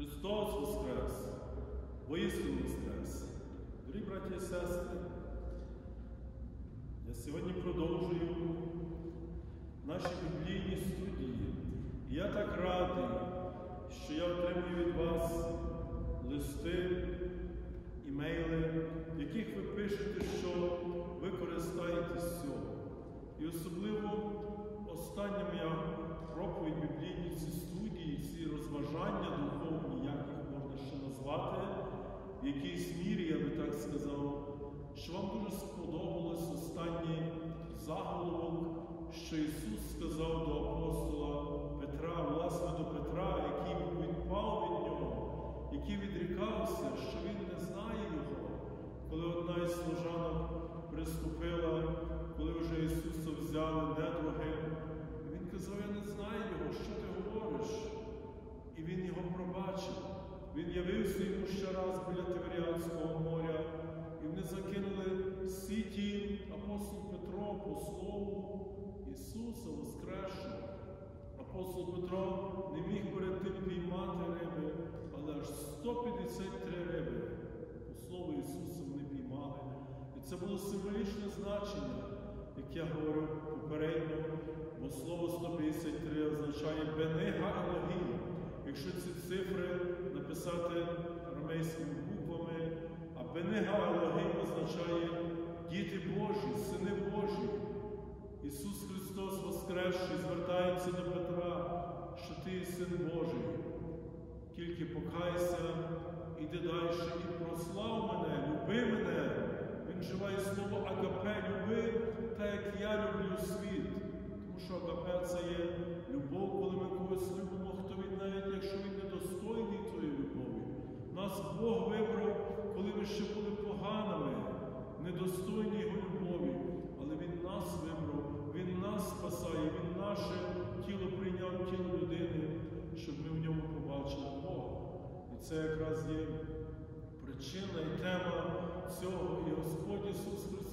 Христос Воскрес! Воістину Воскрес! Дорогі браті і сестри, я сьогодні продовжую наші біблійні студії. І я так радий, що я отримую від вас листи, імейли, в яких ви пишете, що ви користаєтесь цього. І особливо остання моя проповідь біблійні ці студії, ці розважання духовні, як їх можна ще назвати, в якійсь мірі, я би так сказав, що вам дуже сподобалось останній заголовок, що Ісус сказав до апостола Петра, власне до Петра, який відпав від нього, який відрікався, що він не знає Його. Коли одна із служанок приступила, коли вже Ісуса взяли недруги, Він казав, я не знаю Його, що ти говориш? І Він його пробачив. Він явився йому ще раз біля Тиверіанського моря, і вони закинули сіті апостол Петро по слову Ісуса Воскресшого. Апостол Петро не міг перед тим піймати риби, але аж 153 риби по слову Ісуса вони піймали. І це було символічне значення, як я говорив попередньо, бо слово 153 означає Бенега Елогім. Якщо ці цифри а Бенега означає діти Божі, сини Божі. Ісус Христос Воскресший звертається до Петра, що ти син Божий. Тільки покайся, іди далі і прослав мене, люби мене. Він вживає слово агапе, люби, так як я люблю світ. Тому що агапе це є любов, коли ми когось любимо, хто він навіть, якщо він недостойний тої любові. Нас Бог вибрав, коли ми ще були поганими, недостойні Його любові. Але Він нас вибрав, Він нас спасає, Він наше тіло прийняв, тіло людини, щоб ми в ньому побачили Бога. І це якраз є причина і тема цього. І Господь Ісус Христос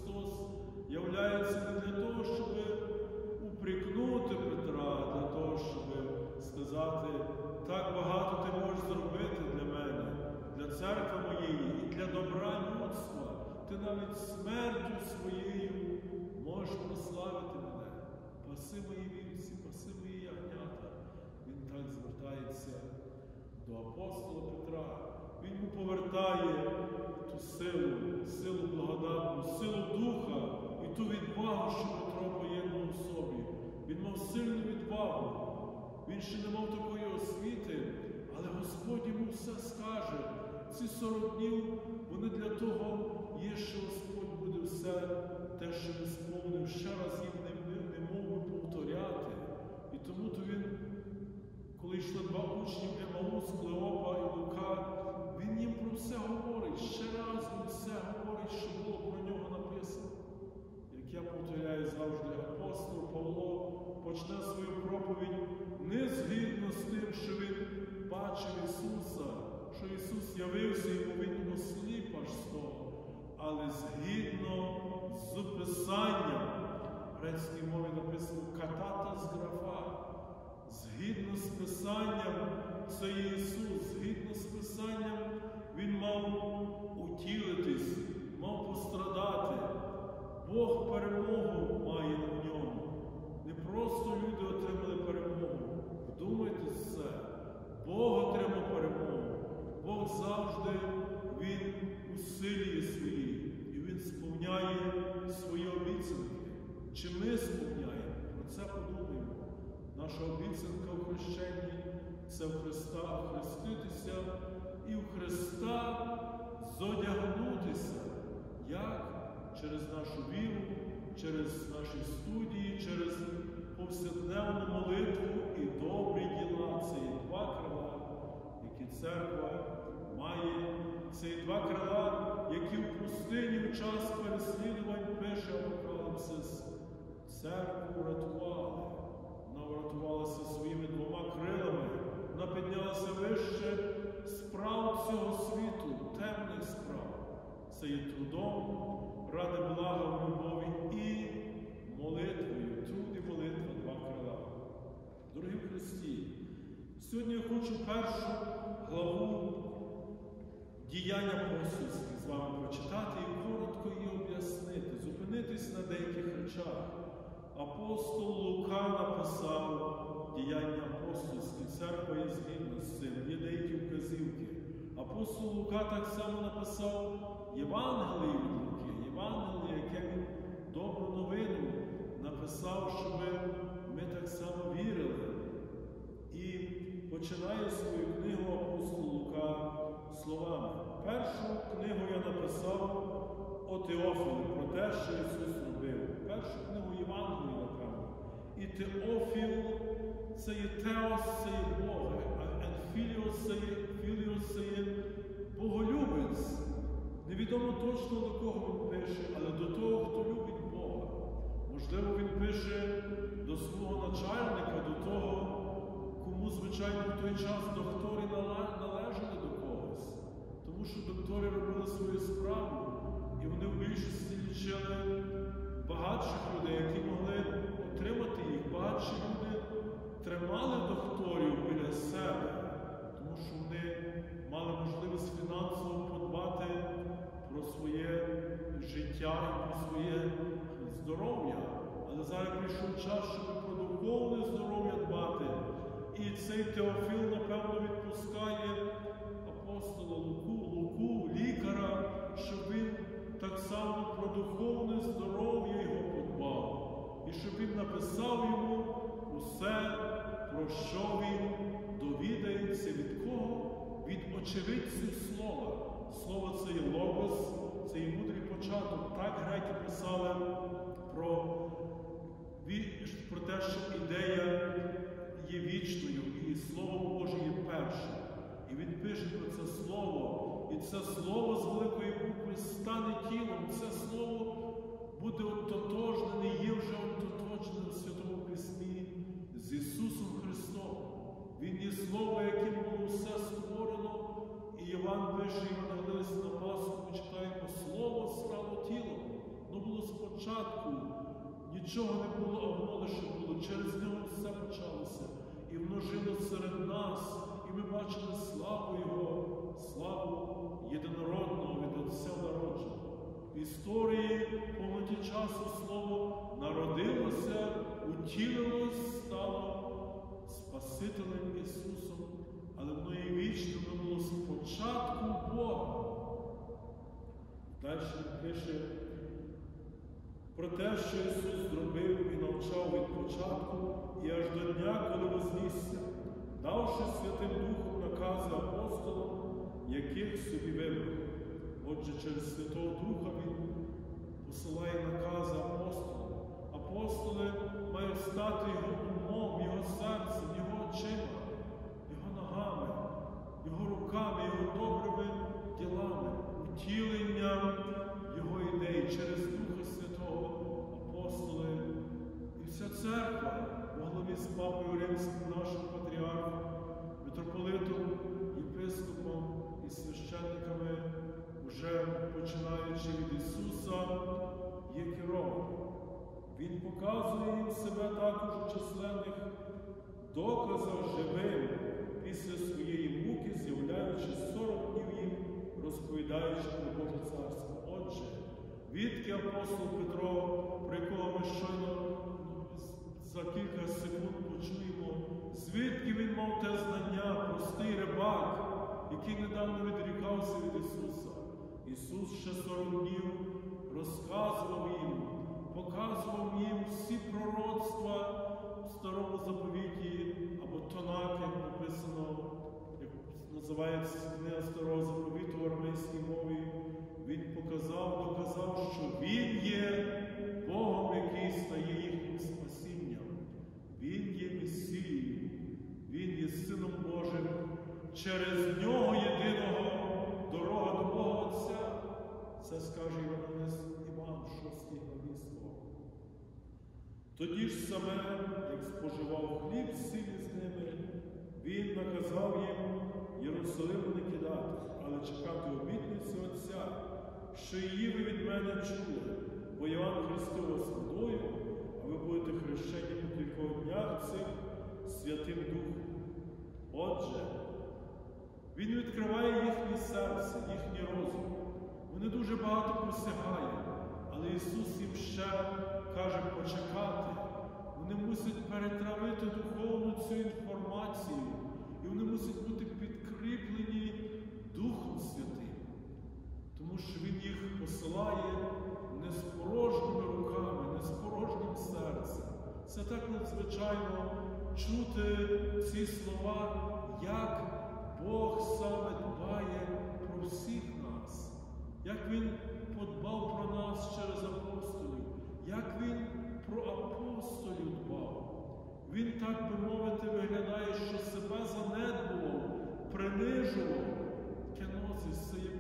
коли йшли два учні Емаус, Клеопа і Лука, він їм про все говорить. Ще раз він все говорить, що було про нього написано. Як я повторяю завжди, апостол Павло почне свою проповідь не згідно з тим, що він бачив Ісуса, що Ісус явився йому він осліп аж з того, але згідно з Писанням, в грецькій мові написано катата з графа, згідно з Писанням, це Ісус, згідно з Писанням, Він мав утілитись, мав пострадати. Бог перемогу має в ньому. Не просто люди отримали перемогу. Вдумайте це. Бог отримав перемогу. Бог завжди хочу першу главу діяння апостольських з вами прочитати і коротко її об'яснити, зупинитись на деяких речах. Апостол Лука написав діяння апостольські, церква є згідна з цим, є деякі вказівки. Апостол Лука так само написав Євангеліє від Луки, Євангеліє, яке він добру новину написав, щоб ми так само вірили. Починає свою книгу апостол Лука словами. Першу книгу я написав о Теофілі про те, що Ісус робив. Першу книгу Євангелії, напевно. І Теофіл це є Теос, це є Бог, а Енфіліос це є, Філіос це є Боголюбець. Невідомо точно до кого написав йому усе, про що він довідається від кого? Від очевидців слова. Слово це є логос, це є мудрий початок. Так греки писали про, про те, що ідея є вічною, і Слово Боже є першим. І він пише про це слово. І це слово з великої букви стане тілом. Це слово буде ототожнене, є вже ототожнене з Ісусом Христом. Він є Слово, яким було все створено. І Іван пише, Євангелист на Пасху, ми читаємо, Слово стало тілом. Воно було спочатку. Нічого не було, а воно лише було. Через нього відки апостол Петро, про якого ми щойно за кілька секунд почуємо, звідки він мав те знання, простий рибак, який недавно відрікався від Ісуса. Ісус ще 40 днів розказував їм, показував їм всі пророцтва в старому заповіті, або Тонак, як написано, як називається книга старого заповіту в арамейській мові. Що Він є Богом, який стає їхнім спасінням. Він є Месією, Він є Сином Божим. Через нього єдиного дорога до Бога Отця. Це скаже Євангелист Іван, 6 главі. Тоді ж саме, як споживав хліб сілі з ними, він наказав їм Єрусалиму не кидати, але чекати обітниці Отця, що її ви від мене чули, бо Іван хрестив вас водою, а ви будете хрещені по кількох днях цих Святим Духом. Отже, Він відкриває їхнє серце, їхній розум. Вони дуже багато просягають, але Ісус їм ще каже почекати. Вони мусять перетравити духовну цю інформацію, і вони мусять бути підкріплені Духом Святим. Що Він їх посилає не з порожніми руками, не з порожнім серцем. Це так надзвичайно чути ці слова, як Бог саме дбає про всіх нас, як Він подбав про нас через апостолів, як Він про апостолів дбав. Він, так би мовити, виглядає, що себе занедбував, принижував. Кенозис це є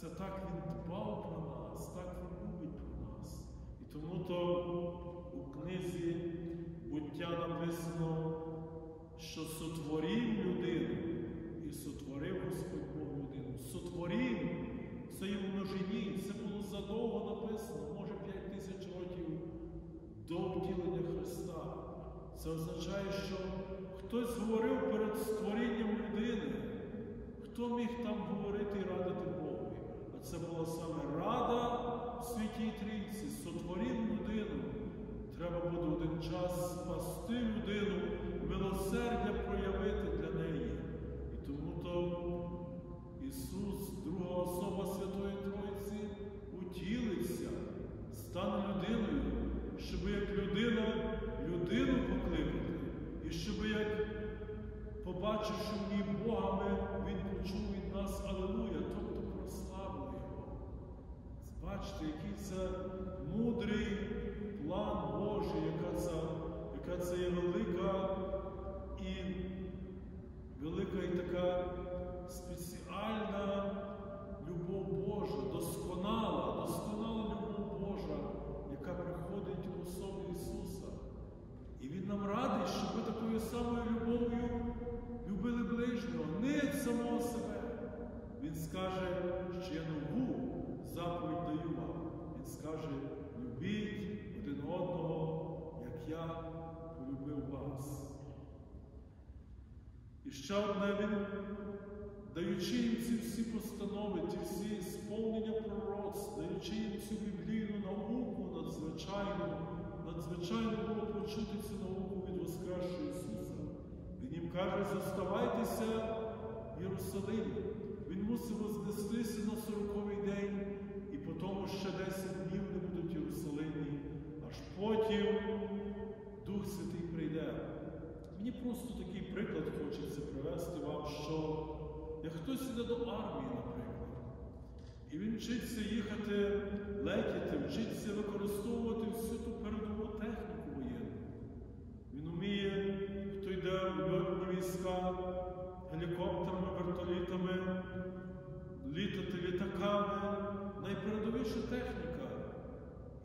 це так він дбав про нас, так він любить про нас. І тому то у книзі буття написано, що сотворів людину і сотворив Господь Бог людину. Сотворів це є в множині, це було задовго написано, може 5 тисяч років до втілення Христа. Це означає, що хтось говорив перед створінням людини. Хто міг там говорити і радити це була саме рада в святій Трійці, сотворів людину. Треба буде один час спасти людину, милосердя проявити для неї. І тому то Ісус, друга особа І ще одне він, даючи їм ці всі постанови, ті всі сповнення пророцтв, даючи їм цю біблійну науку надзвичайну, надзвичайно було почути цю науку від Воскресшого Ісуса. Він їм каже, зоставайтеся в Єрусалимі. Він мусив вознестися на сороковий день, і потім ще 10 днів не будуть в Єрусалимі, аж потім. Мені просто такий приклад хочеться привести вам, що як хтось іде до армії, наприклад, і він вчиться їхати, летіти, вчиться використовувати всю ту передову техніку воєнну. Він вміє, хто йде в льотні війська, гелікоптерами, вертолітами, літати літаками, найпередовіша техніка.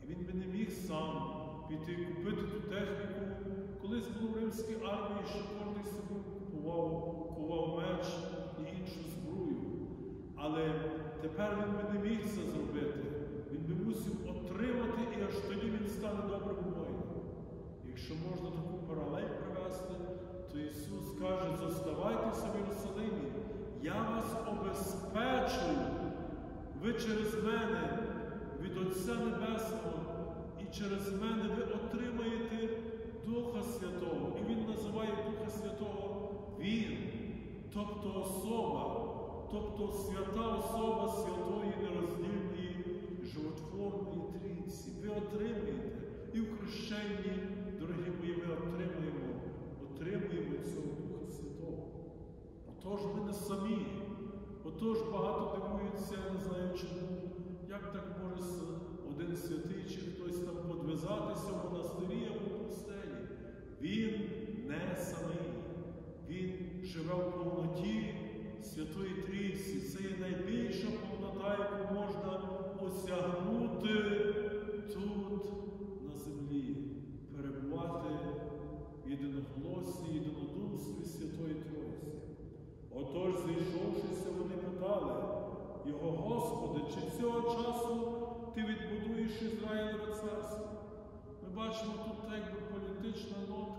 І він би не міг сам піти купити ту техніку. Колись було в римській армії, що кожен собі купував, купував меч і іншу зброю. Але тепер він би не міг це зробити. Він би мусив отримати, і аж тоді він стане добрим воїном. Якщо можна таку паралель привести, то Ісус каже, зоставайтеся в Єрусалимі, я вас обезпечу, ви через мене від Отця Небесного, і через мене ви отримаєте Духа Святого. І Він називає Духа Святого Він, тобто особа, тобто свята особа святої нероздільної животворної трійці. Ви отримаєте і в хрещенні, дорогі мої, ми отримуємо, отримуємо цього Духа Святого. Отож ми не самі. Отож багато дивуються, не знаю чому, як так може один святий чи хтось там подвизатися в монастирі або в пустелі. Він не самий. Він живе в повноті Святої Трійці. Це є найбільша повнота, яку можна осягнути тут, на землі, перебувати в єдиноголосі, єдинодумстві Святої Тройці. Отож, зійшовшися, вони питали його, Господи, чи цього часу ти відбудуєш Ізраїлеве царство? Ми бачимо тут так якби патріотична нотка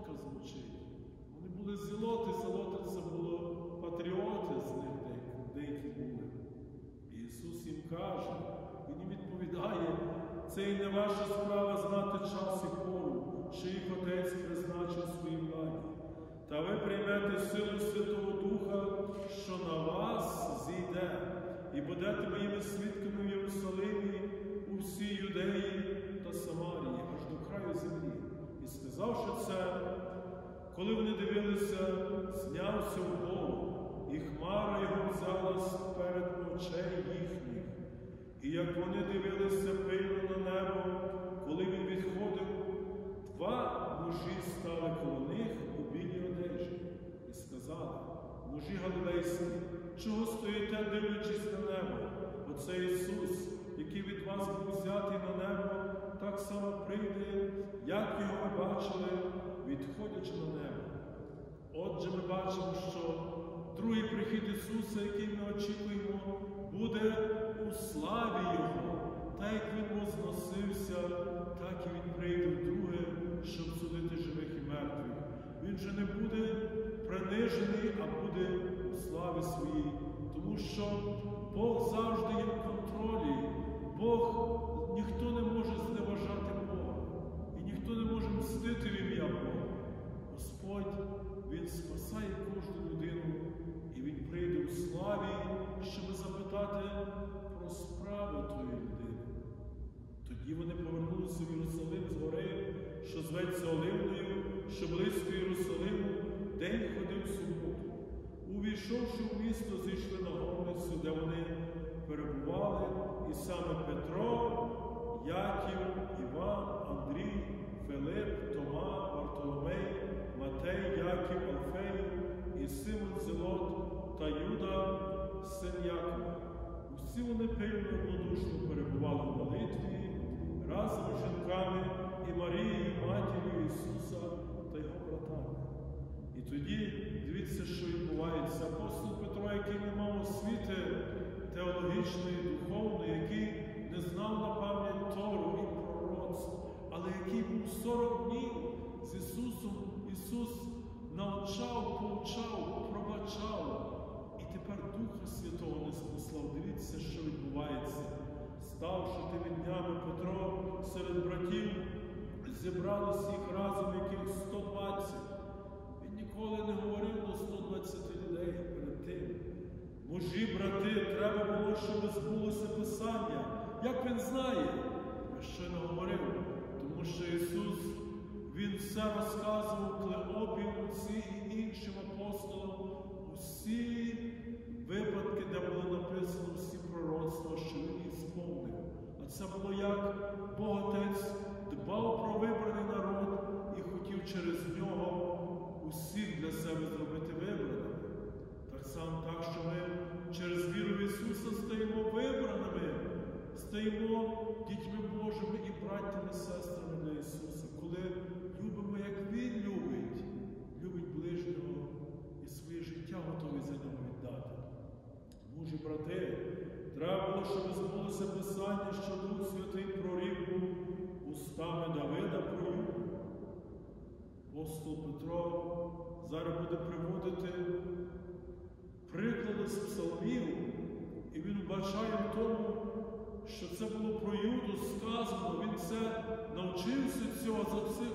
силу Святого Духа, що на вас зійде, і будете моїми свідками в Єрусалимі, у всій юдеї та Самарії, аж до краю землі. І сказавши це, коли вони дивилися, знявся вгору, і хмара його взялась перед очей їхніх. І як вони дивилися пильно на небо, коли він відходив, два мужі стали коло них сказали, мужі Галилейські, чого стоїте, дивлячись на небо? Оце Ісус, який від вас був взятий на небо, так само прийде, як його ви бачили, відходячи на небо. Отже, ми бачимо, що другий прихід Ісуса, який ми очікуємо, буде у славі Його. Так як Він возносився, так і Він прийде вдруге, щоб судити живих і мертвих. Він же не буде принижений, а буде у славі своїй. Тому що Бог завжди є в контролі. Бог ніхто не може зневажати Бога. І ніхто не може мстити в ім'я Бога. Господь, Він спасає кожну людину, і Він прийде у славі, щоб запитати про справи тої людини. Тоді вони повернулися в Єрусалим з гори, що зветься Оливною, що близько Єрусалиму, день ходив суботу. Увійшовши в місто, зійшли на горницю, де вони перебували, і саме Петро, Яків, Іван, Андрій, Филип, Тома, Вартоломей, Матей, Яків, Алфей, і Симон Зелот та Юда, син Якова. Усі вони пильно однодушно перебували в молитві разом з жінками і Марією, матір'ю Ісуса та його братами. І тоді дивіться, що відбувається. Апостол Петро, який не мав освіти теологічної, духовної, який не знав на пам'ять Тору і пророцтв, але який був 40 днів з Ісусом, Ісус навчав, повчав, пробачав. І тепер Духа Святого не спослав. Дивіться, що відбувається. Ставши тими днями Петро серед братів, зібралось їх разом яких 120. Ніколи не говорив до 120 людей перед тим. Мужі, брати, треба було, щоб збулося Писання. Як він знає? Я ще не говорив, тому що Ісус, Він все розказував Клеопі, отці і іншим апостолам, усі випадки, де було написано всі пророцтва, що він їх сповнив. А це було як Бог Отець дбав про вибраний народ і хотів через нього усіх для себе зробити вибраними. Так само так, що ми через віру в Ісуса стаємо вибраними, стаємо дітьми Божими і браттями, сестрами для Ісуса, коли любимо, як Він любить, любить ближнього і своє життя готовий за нього віддати. Мужі, брати, треба було, щоб збулося Писання, що Дух Святий прорік був устами Давида. Апостол Петро зараз буде приводити приклади з псалмів, і він вбачає в тому, що це було про Юду сказано, він це навчився цього за цих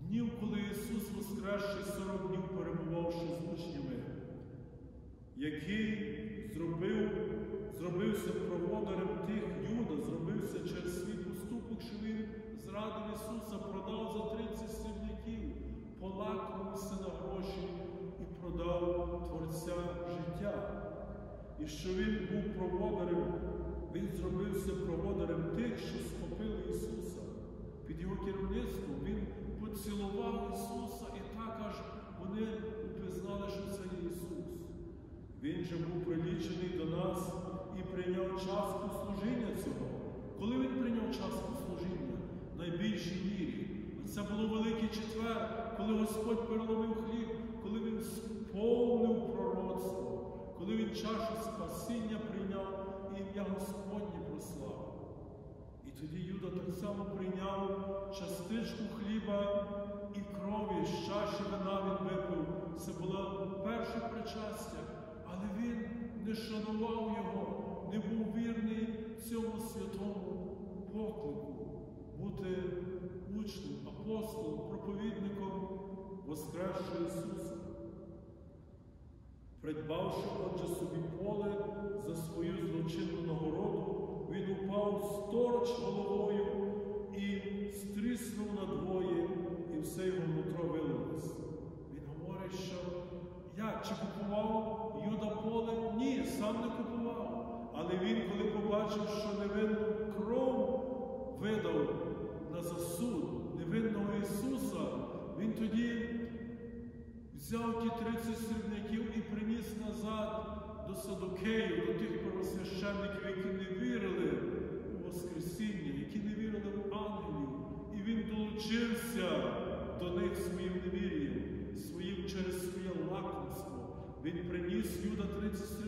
днів, коли Ісус воскресший 40 днів перебувавши з учнями, який зробив, зробився проводарем тих Юда, зробився через свій поступок, що він зрадив Ісуса, продав його керівництвом Він поцілував Ісуса і так аж вони упізнали, що це Ісус. Він же був прилічений до нас і прийняв частку служіння цього. Коли він прийняв частку служіння в найбільшій мірі, це було Великий четвер, коли Господь переломив хліб, коли він сповнив пророцтво, коли він чашу спасіння прийняв і ім'я Господнє прославив. Тоді Юда так само прийняв частичку хліба і крові, з чаші вина він випив. Це було перше причастя, але він не шанував його, не був вірний цьому святому поклику бути учнем, апостолом, проповідником Воскресшого Ісуса. Придбавши, отже, собі поле за свою злочинну нагороду, він упав сторч головою і стріснув надвоє, і все його нутро вилилось. Він говорить, що як чи купував Юда поле? Ні, сам не купував. Але він, коли побачив, що невинну кров видав на засуд невинного Ісуса, він тоді взяв ті 30 срібняків і приніс назад до Садокеїв, до тих правосвященників, які не вірили у Воскресіння, які не вірили в ангелів. І він долучився до них своїм невір'ям, своїм через своє лакомство. Він приніс Юда 30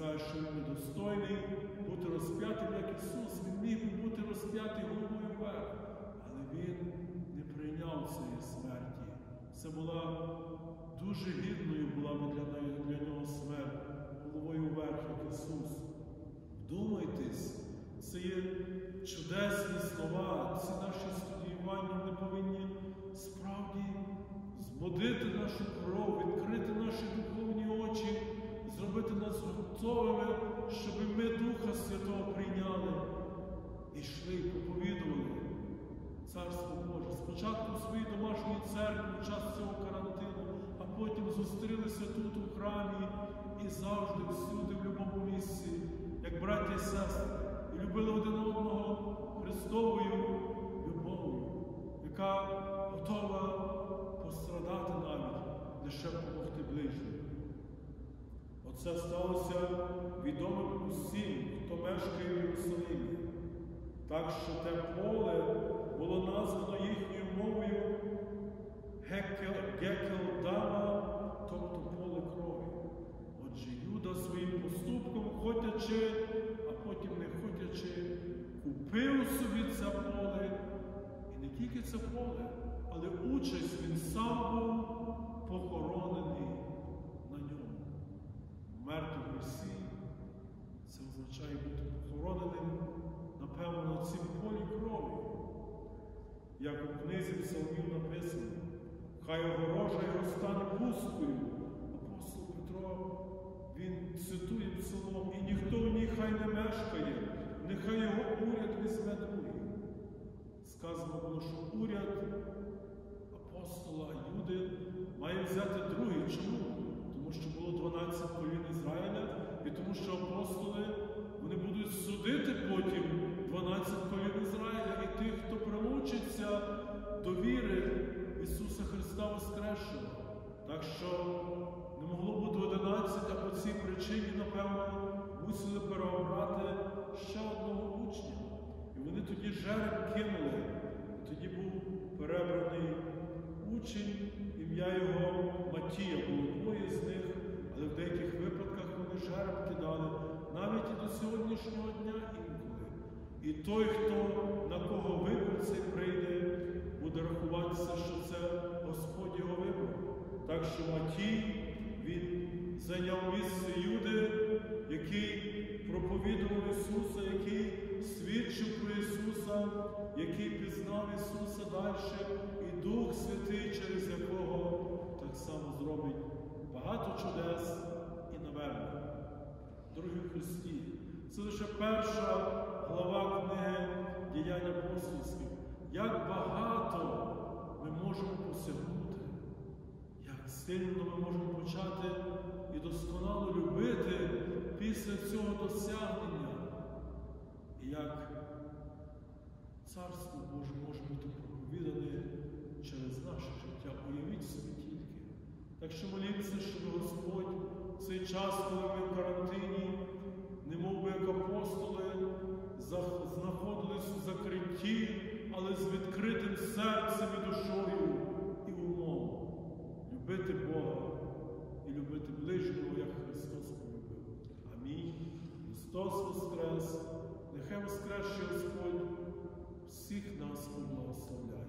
скаже, що він недостойний бути розп'ятим, як Ісус. Він міг бути розп'ятий головою вверх, але Він не прийняв цієї смерті. Це була дуже гідною була би для, для нього смерть, головою вверх, як Ісус. Вдумайтесь, це є чудесні слова, ці наші студіювання не повинні справді збудити нашу кров, відкрити наші духовні очі, зробити нас готовими, щоб ми Духа Святого прийняли і йшли і проповідували Царство Боже. Спочатку в своїй домашній церкві в час цього карантину, а потім зустрілися тут у храмі і завжди, всюди, в будь-якому місці, як браття і сестри, що те поле було названо їхньою мовою Гекелдама, тобто поле крові. Отже, Юда своїм поступком, хотячи, а потім не хотячи, купив собі це поле. І не тільки це поле, але участь він сам був похоронений на ньому. Вмерти в Росії це означає бути похороненим, на цім полі крові. Як у книзі Псалмів написано, хай огорожа його стане пусткою. Апостол Петро, він цитує псалом, і ніхто в ній хай не мешкає, нехай його уряд візьме другий. Сказано було, що уряд апостола Юди має взяти другий. Чому? Тому що було 12 колін Ізраїля, і тому що апостоли вони будуть судити потім 12 колін Ізраїля і тих, хто прилучиться до віри Ісуса Христа Воскрешеного. Так що не могло бути 11, а по цій причині, напевно, мусили переобрати ще одного учня. І вони тоді жереб кинули. І тоді був перебраний учень, ім'я його Матія, було двоє з них, але в деяких випадках. І той, хто на кого вибір прийде, буде рахуватися, що це Господь його вибрав. Так що Матій, він зайняв місце Юди, який проповідував Ісуса, який свідчив про Ісуса, який пізнав Ісуса далі, і Дух Святий, через якого так само зробить багато чудес і навернення. Дорогі Христі, це лише перша глава книги діянь апостольських. Як багато ми можемо посягнути, як сильно ми можемо почати і досконало любити після цього досягнення, і як Царство Боже може бути проповідане через наше життя. Уявіть собі тільки. Так що моліться, щоб Господь в цей час, коли ми в карантині, не мов би як апостоли, знаходились у закритті, але з відкритим серцем і душою і умом. Любити Бога і любити ближнього, як Христос полюбив. Амінь. Христос Воскрес! Нехай Воскресший Господь всіх нас поблагословляє.